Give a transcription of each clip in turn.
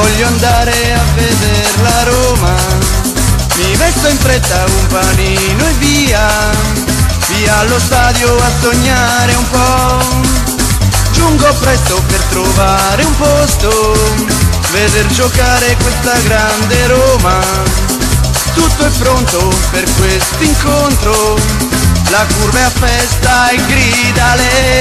voglio andare a veder la Roma. Mi metto in fretta un panino e via via allo stadio a sognare un po' giungo presto per trovare un posto veder giocare questa grande Roma. Tutto è pronto per questo incontro la curva è a festa e grida lei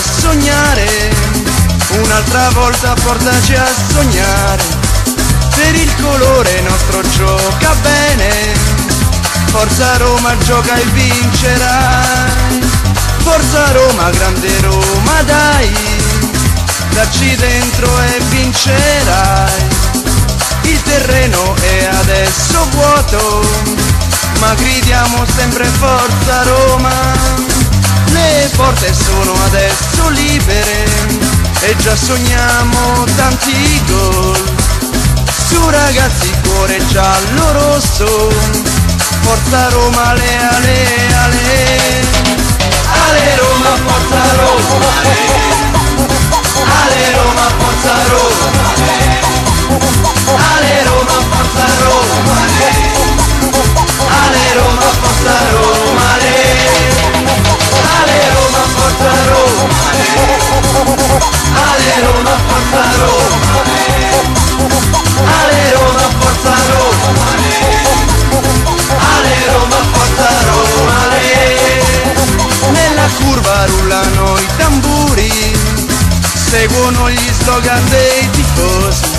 sognare. Un'altra volta portaci a sognare. Per il colore nostro gioca bene. Forza Roma, gioca e vincerai. Forza Roma, grande Roma, dai. Dacci dentro e vincerai. Il terreno è adesso vuoto, ma gridiamo sempre forza Roma. Le porte sono adesso libere e già sogniamo tanti gol. Su ragazzi, cuore giallo rosso, forza Roma, le gli slogan dei tifosi.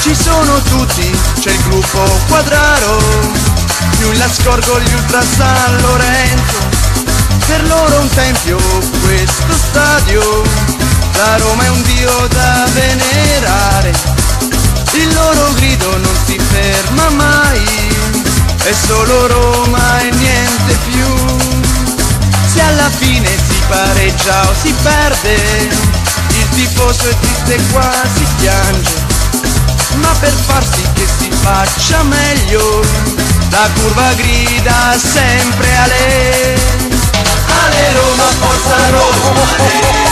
Ci sono tutti, c'è il gruppo Quadraro, più in là scorgo gli Ultra San Lorenzo. Per loro un tempio questo stadio, la Roma è un dio da venerare. Il loro grido non si ferma mai, è solo Roma e niente più. Se alla fine si pareggia o si perde, tifoso è triste e quasi piange. Ma per far sì che si faccia meglio, la curva grida sempre a lei. Ale Roma, forza Roma, ale.